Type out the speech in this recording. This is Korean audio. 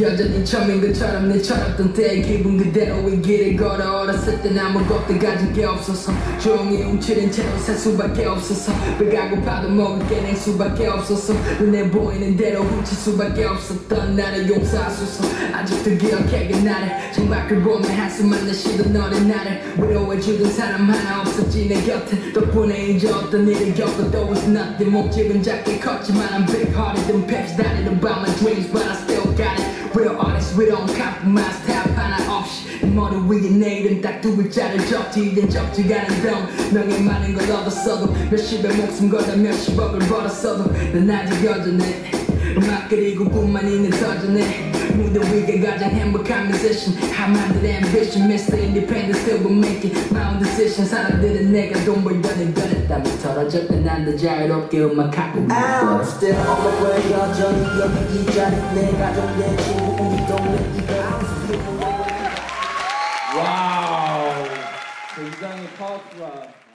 여전히 처음인 것처럼 내 철없던 때의 기분 그대로 이 길을 걸어 어렸을 땐 아무것도 가진 게 없어서 조용히 움츠린 채로 살 수밖에 없어서 배가 고파도 먹을 게 낼 수밖에 없어서 눈에 보이는 대로 훔칠 수밖에 없었던 나를 용서하소서. 아직도 기억해 그 나를 창밖을 보며 한숨만 내쉬던 너의 나를 위로해주던 사람 하나 없었지 내 곁에. 덕분에 이제 어떤 일을 겪어도 it's nothing. 목집은 작게 컸지만 I'm big hearted peps Died about my dreams but I we don't compromise 타협 하나 없이. 내 머리 위에 내 이름 딱 두 글자를 적지 이젠 적지가 않은 돈 명예 많은 걸 얻었어도 몇십에 목숨 걸다 몇십억을 벌었어도 난 아직 여전해. 음악 그리고 꿈만 있는 터전에 무대 위가 가장 행복한 musician I'm under the ambition Mr. Independent still will make it. My own decision 사람들은 내가 돈 벌더니 그랬다면 털어졌다. 난 더 자유롭게 음악하고 I'm still on my way 여전히 여기 이 자리 내 가족 내 친구 The Paltrow. Uh,